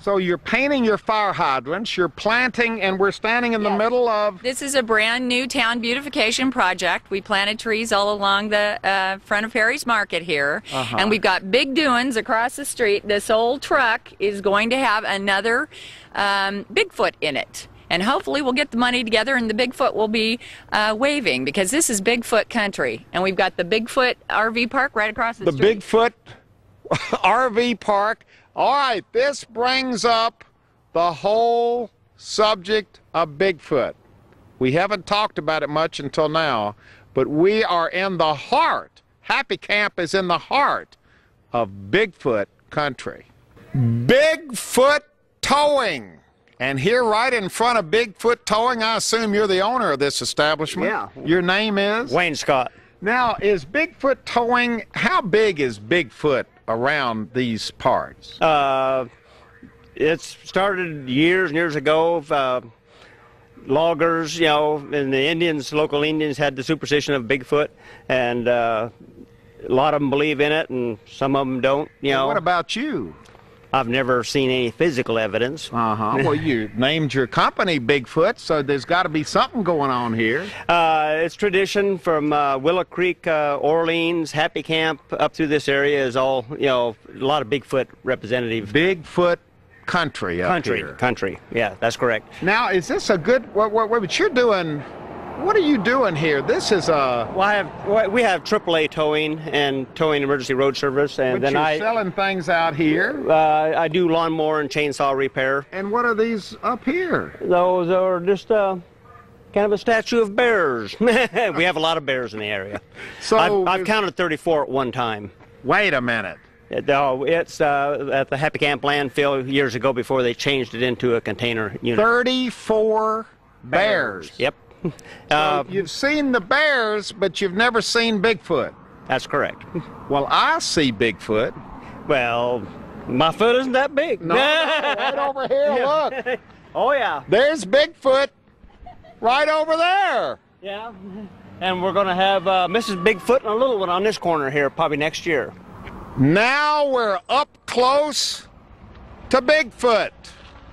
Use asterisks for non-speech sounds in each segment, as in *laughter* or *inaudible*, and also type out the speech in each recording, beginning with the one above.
So you're painting your fire hydrants, you're planting, and we're standing in the middle of. This is a brand new town beautification project. We planted trees all along the uh, front of Harry's Market here, Uh-huh. and we've got big doings across the street. This old truck is going to have another um, Bigfoot in it. And hopefully, we'll get the money together and the Bigfoot will be uh, waving because this is Bigfoot country. And we've got the Bigfoot RV park right across the, the street. The Bigfoot *laughs* RV park. All right, this brings up the whole subject of Bigfoot. We haven't talked about it much until now, but we are in the heart. Happy Camp is in the heart of Bigfoot country. Bigfoot Towing. And here, right in front of Bigfoot Towing, I assume you're the owner of this establishment. Yeah. Your name is? Wayne Scott. Now, is Bigfoot towing, how big is Bigfoot around these parts? Uh, it's started years and years ago. Uh, loggers, you know, and the Indians, local Indians, had the superstition of Bigfoot, and uh, a lot of them believe in it, and some of them don't. You know, What about you? I've never seen any physical evidence. Uh huh. *laughs* well, you named your company Bigfoot, so there's got to be something going on here. Uh, it's tradition from uh, Willow Creek, uh, Orleans, Happy Camp, up through this area is all, you know, a lot of Bigfoot representative Bigfoot country up country. here. Country, yeah, that's correct. Now, is this a good, what, what, what you're doing, what are you doing here? This is a, Well, I have well, we have AAA towing and towing emergency road service, and but then you're I selling things out here. uh, I do lawnmower and chainsaw repair. And what are these up here? Those are just uh, kind of a statue of bears. *laughs* we have a lot of bears in the area. *laughs* So, I've, I've counted 34 at one time. wait a minute. No, it's uh, at the Happy Camp landfill years ago before they changed it into a container unit. 34 bears. Yep. Uh, So you've seen the bears, but you've never seen Bigfoot. that's correct. Well, I see Bigfoot. Well, my foot isn't that big. No, right *laughs* over here, look. *laughs* Oh yeah. There's Bigfoot right over there. Yeah. And we're going to have uh, Mrs. Bigfoot and a little one on this corner here probably next year. Now we're up close to Bigfoot.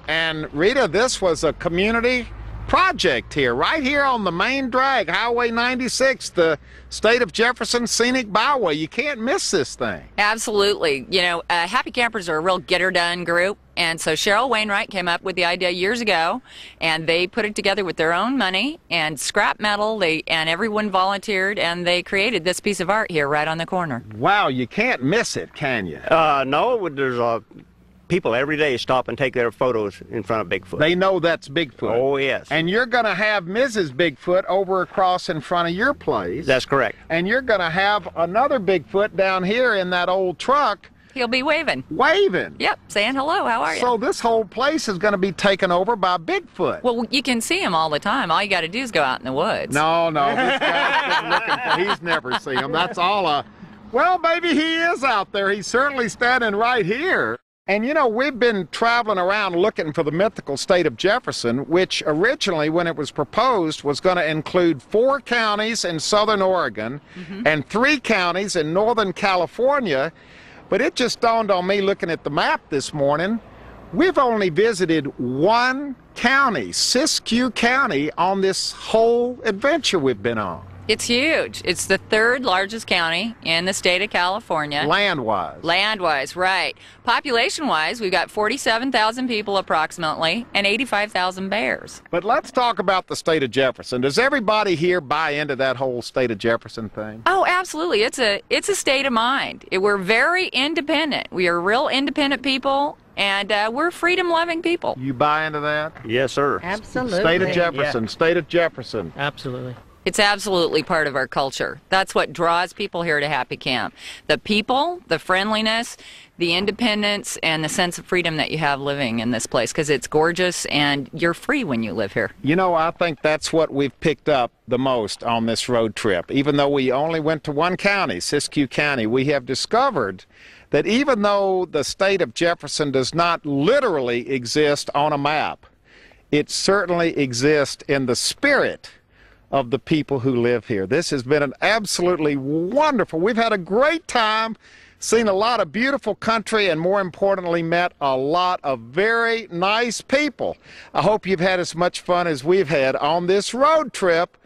And Rita, this was a community project here, right here on the main drag, Highway 96, the state of Jefferson Scenic Byway. You can't miss this thing. Absolutely. You know, uh, Happy Campers are a real get her done group. And so Cheryl Wainwright came up with the idea years ago, and they put it together with their own money and scrap metal. They and everyone volunteered, and they created this piece of art here right on the corner. Wow, you can't miss it, can you? Uh, no, there's uh, people every day stop and take their photos in front of Bigfoot. They know that's Bigfoot. oh, yes. And you're going to have Mrs. Bigfoot over across in front of your place. That's correct. and you're going to have another Bigfoot down here in that old truck He'll be waving. waving. Yep, saying hello. How are you? So this whole place is going to be taken over by Bigfoot. well, you can see him all the time. All you got to do is go out in the woods. no, no, this guy's been looking for. He's never seen him. That's all. A, well, maybe he is out there. He's certainly standing right here. And you know, we've been traveling around looking for the mythical state of Jefferson, which originally, when it was proposed, was going to include four counties in southern Oregon mm-hmm. and three counties in northern California. But it just dawned on me looking at the map this morning. We've only visited one county, Siskiyou County, on this whole adventure we've been on, It's huge. It's the third largest county in the state of California. land wise. Land wise, right. Population wise, we've got 47,000 people approximately and 85,000 bears. But let's talk about the state of Jefferson. Does everybody here buy into that whole state of Jefferson thing? Oh, absolutely. It's a it's a state of mind. It- we're very independent. We are real independent people and uh, we're freedom loving people. You buy into that? Yes, sir. Absolutely. State of Jefferson, state of Jefferson. Absolutely. It's absolutely part of our culture. That's what draws people here to Happy Camp. The people, the friendliness, the independence, and the sense of freedom that you have living in this place because it's gorgeous and you're free when you live here. You know, I think that's what we've picked up the most on this road trip. Even though we only went to one county, Siskiyou County, we have discovered that even though the state of Jefferson does not literally exist on a map, it certainly exists in the spirit of the people who live here. This has been an absolutely wonderful. We've had a great time seen a lot of beautiful country, and more importantly, met a lot of very nice people. I hope you've had as much fun as we've had on this road trip